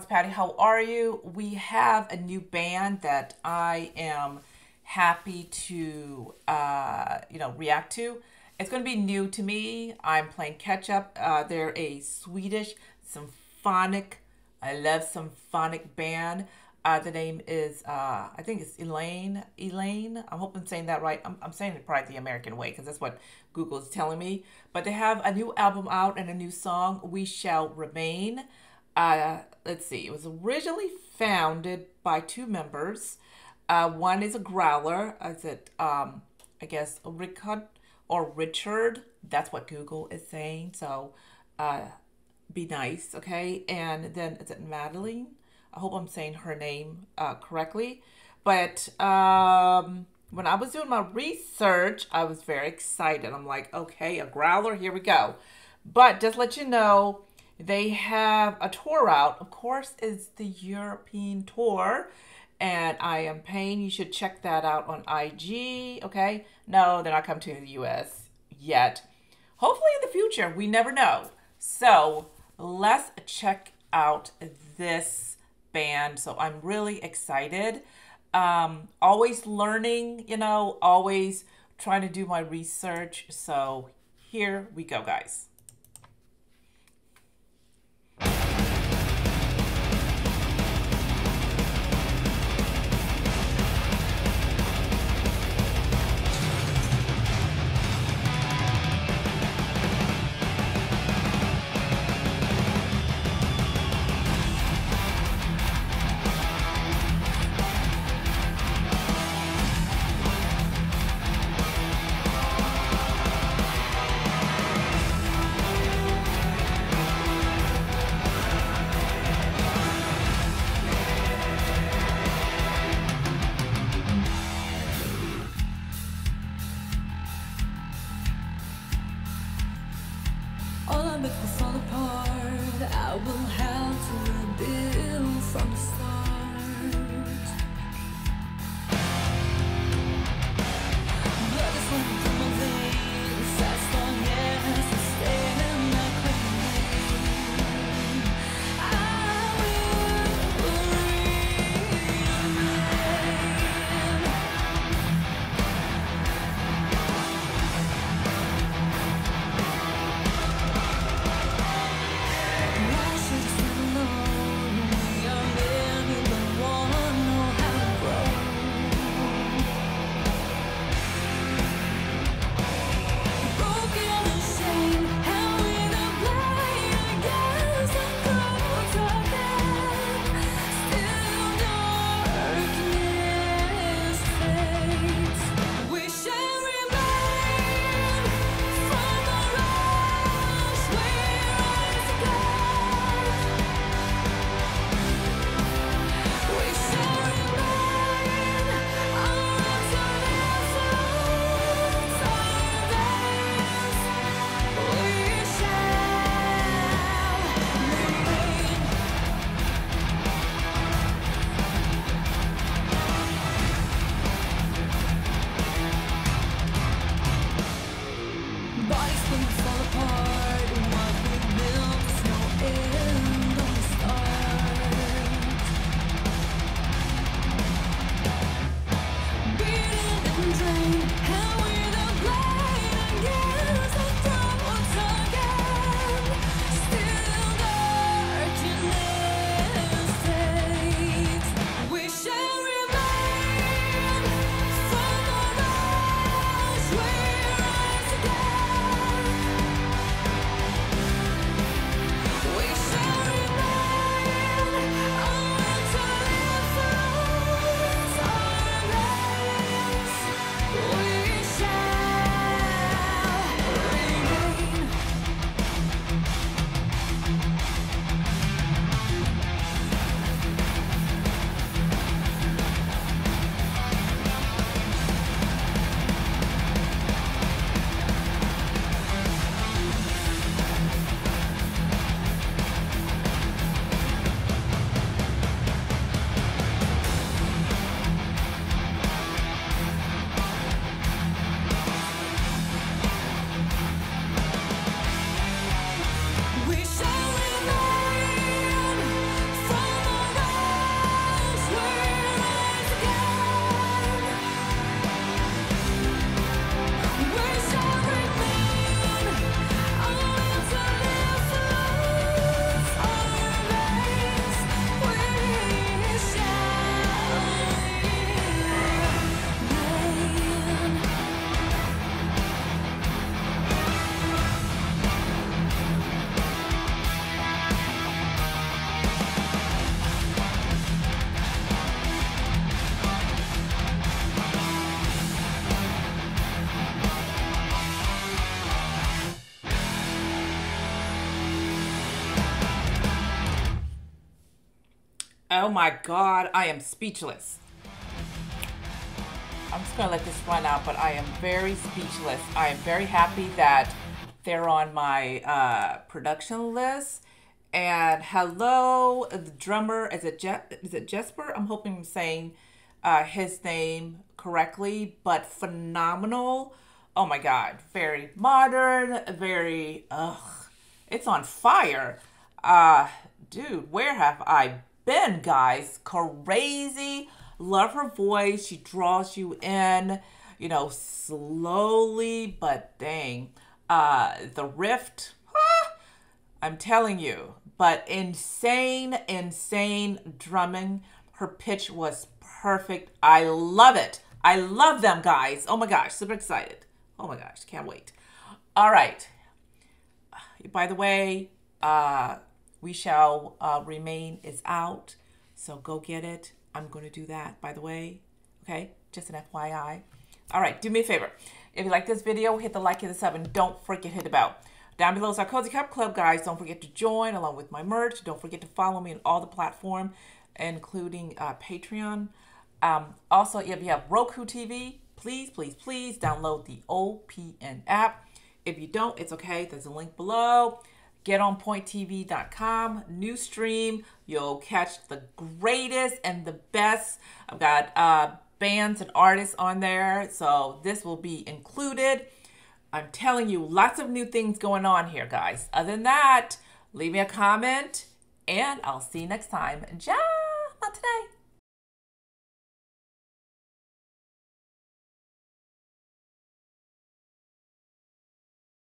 Patty. How are you? We have a new band that I am happy to, uh, you know, react to. It's going to be new to me. I'm playing catch up. Uh, they're a Swedish symphonic, I love symphonic band. Uh, the name is, uh, I think it's Eleine. Eleine. I hope I'm saying that right. I'm, I'm saying it probably the American way because that's what Google is telling me. But they have a new album out and a new song, We Shall Remain. Uh, let's see. It was originally founded by two members. Uh, one is a growler. Is it, um, I guess, Rikard or Richard? That's what Google is saying. So uh, be nice, okay? And then is it Madeleine? I hope I'm saying her name uh, correctly. But um, when I was doing my research, I was very excited. I'm like, okay, a growler, here we go. But just let you know, they have a tour out. Of course, it's the European tour. And I am paying. You should check that out on IG. Okay. No, they're not coming to the US yet. Hopefully in the future. We never know. So let's check out this band. So I'm really excited. Um, always learning, you know, always trying to do my research. So here we go, guys. but will fall apart I will have to rebuild from the. Oh my God, I am speechless. I'm just gonna let this run out, but I am very speechless. I am very happy that they're on my uh, production list. And hello, the drummer. Is it Je- is it Jesper? I'm hoping I'm saying uh, his name correctly, but phenomenal. Oh my God, very modern, very ugh, it's on fire. Uh, dude, where have I been, guys? Crazy Love her voice. She draws you in, you know, slowly, but dang. Uh, the rift, ah, I'm telling you, but insane, insane drumming. Her pitch was perfect. I love it. I love them, guys. Oh my gosh, super excited. Oh my gosh, can't wait. All right. By the way, uh, We Shall uh, Remain is out, so go get it. I'm going to do that, by the way. Okay, just an FYI. All right, do me a favor. If you like this video, hit the like, hit the sub, and don't forget hit the bell. Down below is our Cozy Cup Club, guys. Don't forget to join along with my merch. Don't forget to follow me on all the platform, including uh, Patreon. Um, also, if you have Roku TV, please, please, please download the OPN app. If you don't, it's okay. There's a link below getonpointtv.com new stream you'll catch the greatest and the best. I've got uh, bands and artists on there so this will be included. I'm telling you lots of new things going on here guys. Other than that leave me a comment and i'll see you next time. Ja not today